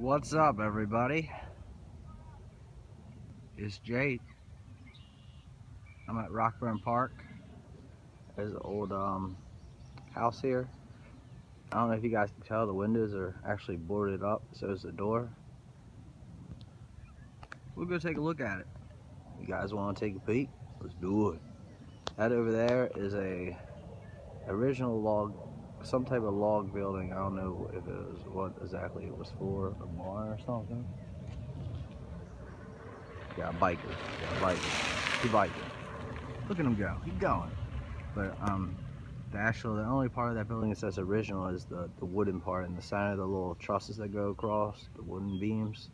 What's up, everybody? It's Jake. I'm at Rockburn Park. There's an old um, house here. I don't know if you guys can tell, the windows are actually boarded up, so is the door. We'll go take a look at it. You guys want to take a peek? Let's do it. That over there is a original log some type of log building. I don't know if it was what exactly it was for, a barn or something. Yeah, biker, a biker, he biking. Look at him go, he's going. But um, the actual, the only part of that building that says original is the, the wooden part and the side of the little trusses that go across, the wooden beams.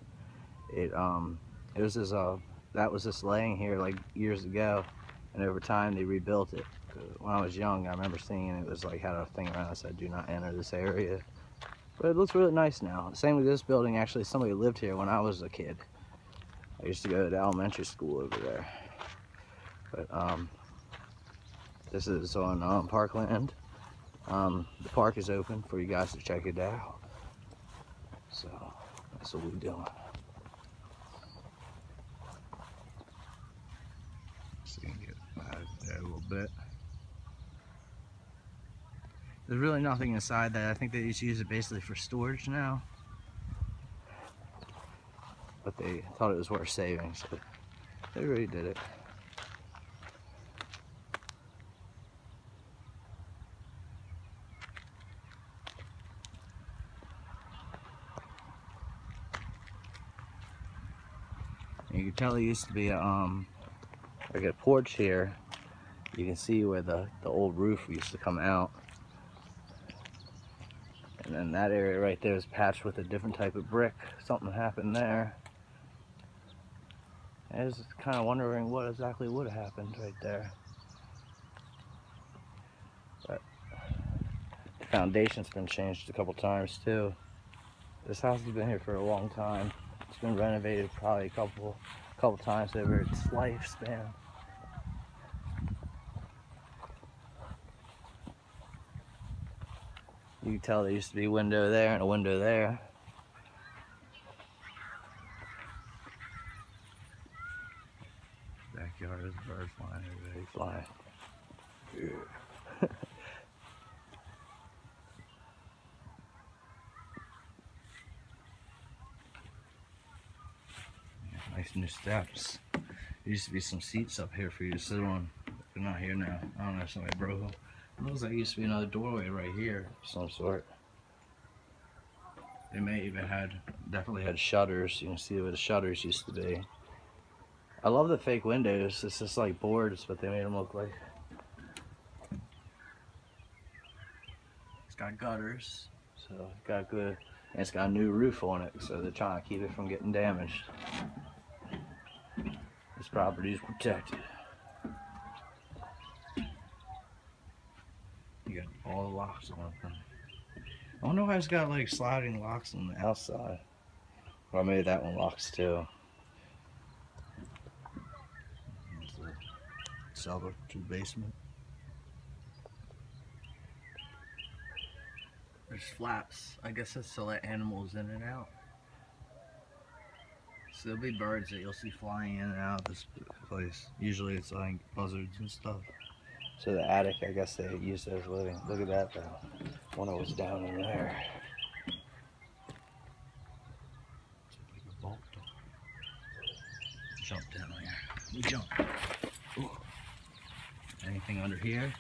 It um, it was just uh, that was just laying here like years ago, and over time they rebuilt it when I was young, I remember seeing it, it was like had a thing around that said, do not enter this area. But it looks really nice now. Same with this building, actually somebody lived here when I was a kid. I used to go to elementary school over there. But um, this is on um, Parkland. Um, the park is open for you guys to check it out. So that's what we're doing. See, get there a little bit. There's really nothing inside that. I think they just use it basically for storage now. But they thought it was worth saving, so they really did it. You can tell it used to be a, um, like a porch here. You can see where the, the old roof used to come out. And then that area right there is patched with a different type of brick. Something happened there. I was kind of wondering what exactly would have happened right there. But the foundation's been changed a couple times too. This house has been here for a long time. It's been renovated probably a couple, couple times over its lifespan. You can tell there used to be a window there and a window there. Backyard is a bird flying everybody flying. Yeah. nice new steps. There used to be some seats up here for you to sit on. They're not here now. I don't know if somebody broke them. It looks like used to be another doorway right here of some sort. They may even had, definitely had shutters. You can see where the shutters used to be. I love the fake windows. It's just like boards, but they made them look like. It's got gutters, so it's got good, and it's got a new roof on it, so they're trying to keep it from getting damaged. This property is protected. All the locks on it. I wonder why it's got like sliding locks on the outside. Well, maybe that one locks too. cellar to basement. There's flaps. I guess that's to let animals in and out. So there'll be birds that you'll see flying in and out of this place. Usually it's like buzzards and stuff. So the attic, I guess they used as living. Look at that though. One was down in there. Jump down there. We jump. Ooh. Anything under here?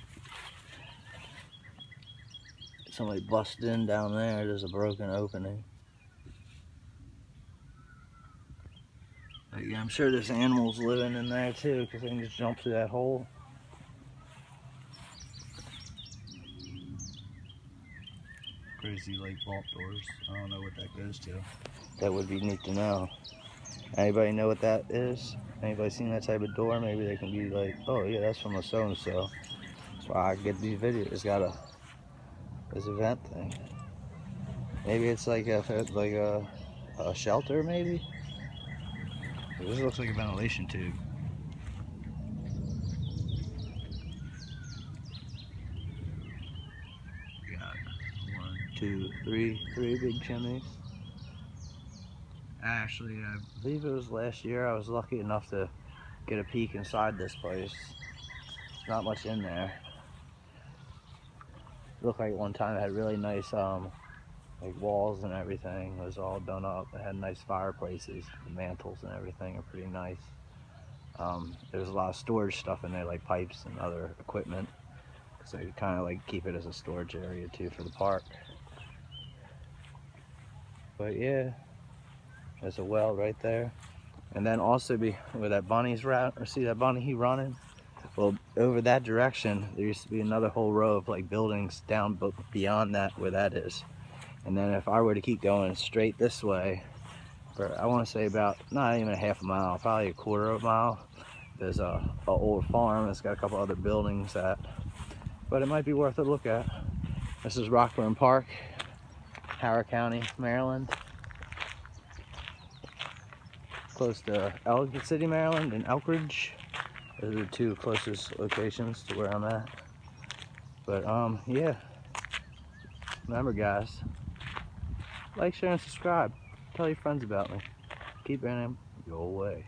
Somebody busted in down there. There's a broken opening. But yeah, I'm sure there's animals living in there too because they can just jump through that hole. Crazy like vault doors. I don't know what that goes to. That would be neat to know. Anybody know what that is? Anybody seen that type of door? Maybe they can be like, oh yeah, that's from a so-and-so. That's why I get these videos. It's got a this event thing. Maybe it's like a like a, a shelter, maybe. This looks like a ventilation tube. Two, three, three big chimneys. Actually, I believe it was last year. I was lucky enough to get a peek inside this place. Not much in there. Looked like one time it had really nice um, like walls and everything. It was all done up. It had nice fireplaces. The mantles and everything are pretty nice. Um, there's a lot of storage stuff in there, like pipes and other equipment. So you kind of like keep it as a storage area too for the park. But yeah, there's a well right there. And then also be where that bunny's rat or see that bunny he running? Well, over that direction, there used to be another whole row of like buildings down beyond that where that is. And then if I were to keep going straight this way, for I want to say about not even a half a mile, probably a quarter of a mile, there's a, a old farm that's got a couple other buildings that, but it might be worth a look at. This is Rockburn Park, Howard County, Maryland. Close to Ellicott City, Maryland and Elkridge. Those are the two closest locations to where I'm at. But um, yeah. Remember guys, like, share, and subscribe. Tell your friends about me. Keep running your way.